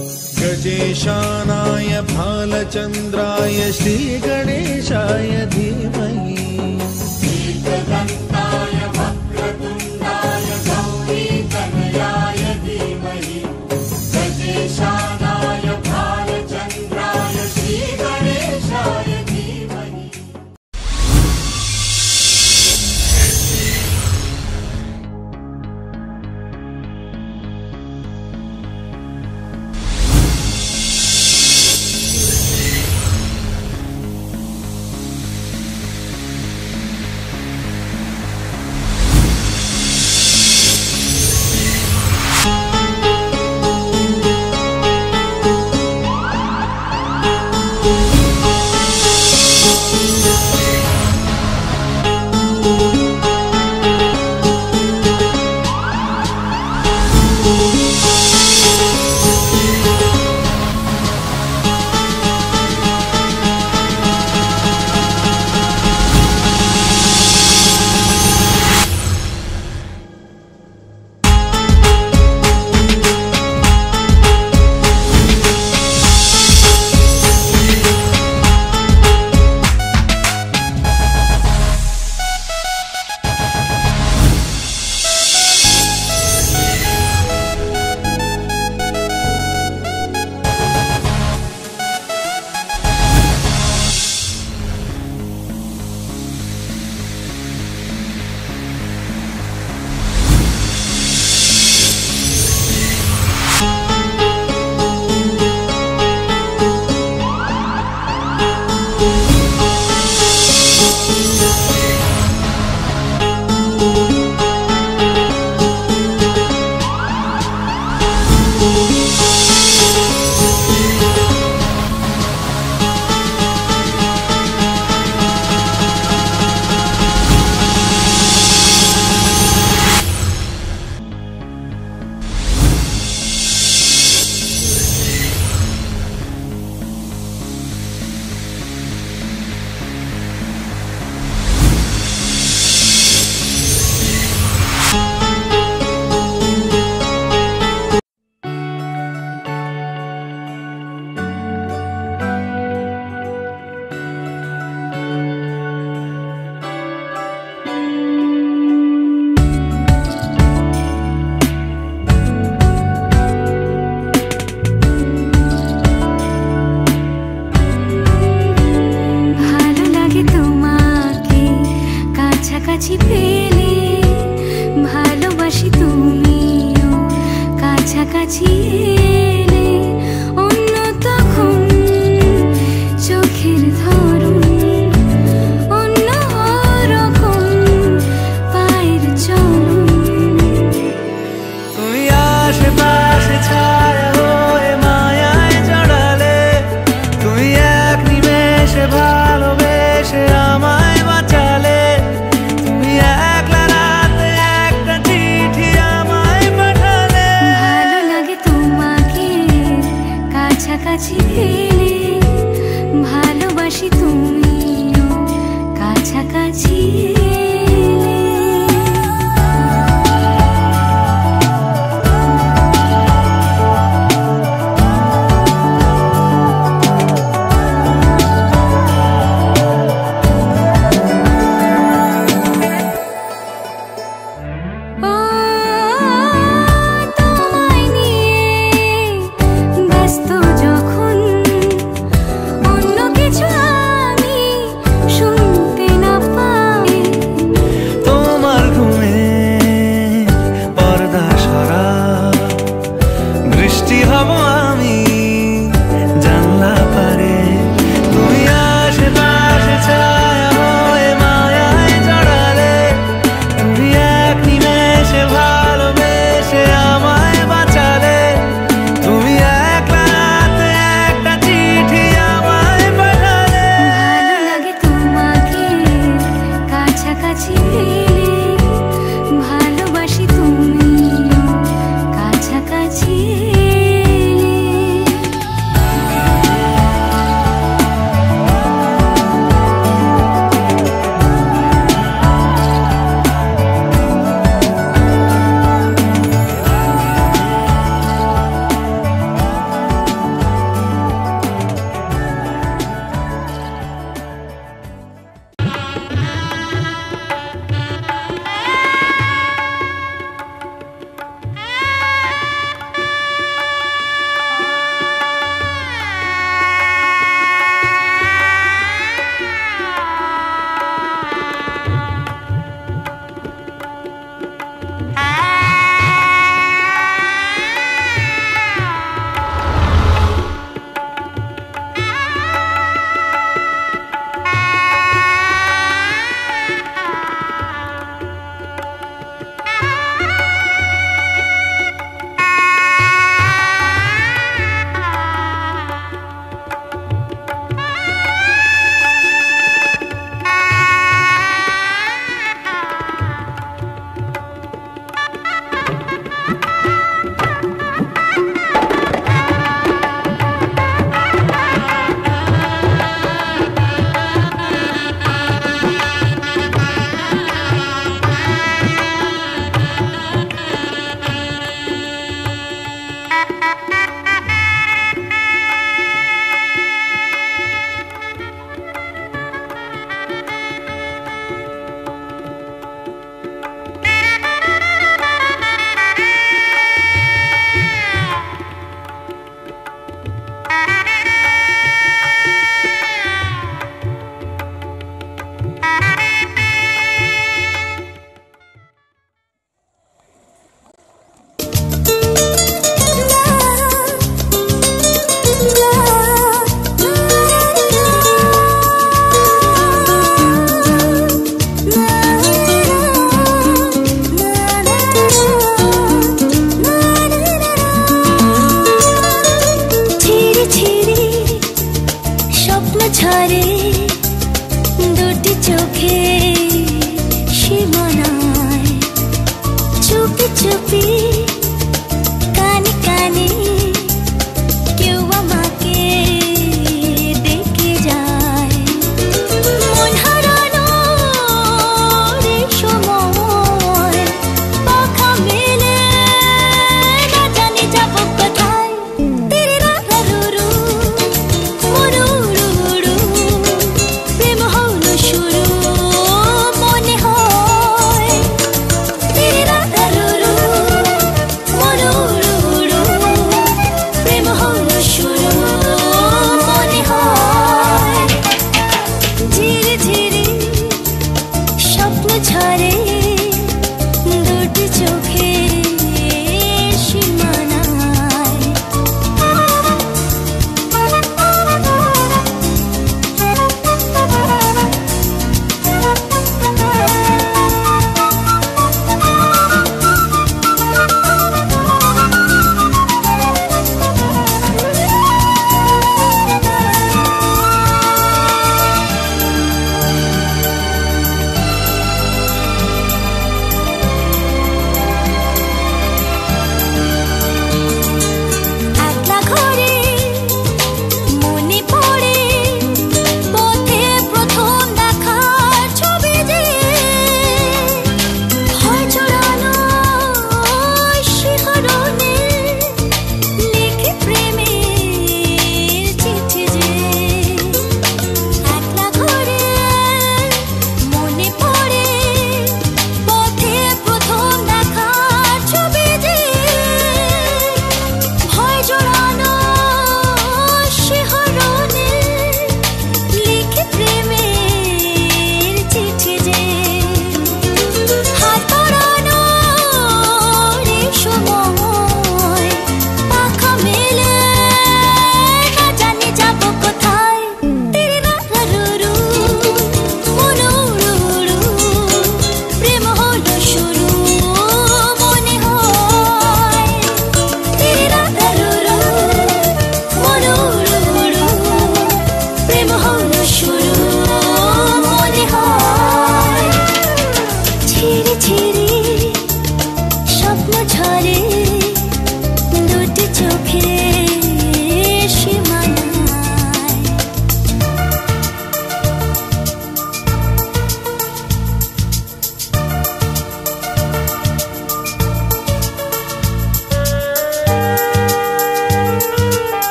गजेशानाय भालचन्द्राय श्रीगणेशाय धीमहि কাছাকাছি এলে ভালোবাসি তুমি। কাছাকাছি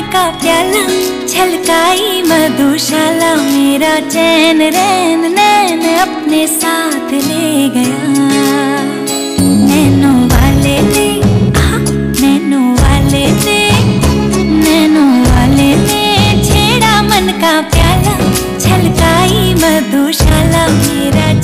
प्याला, छलकाई मधुशाला। मेरा चैन, रैन, नैन अपने साथ ले गया। नैनो वाले नैनो वाले नैनो वाले छेड़ा मन का प्याला, छलकाई मधुशाला। मेरा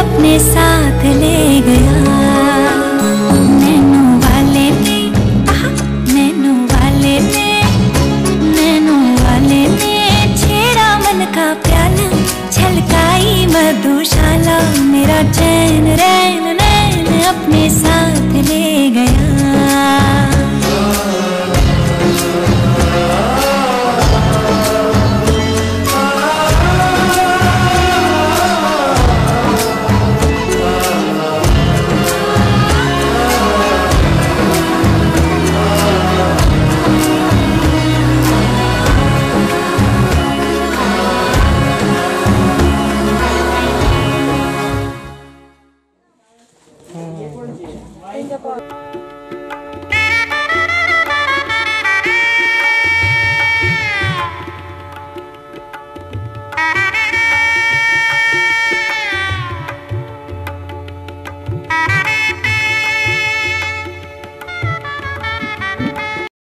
अपने साथ ले गया। मेरा चैन रैन नैन अपने साथ।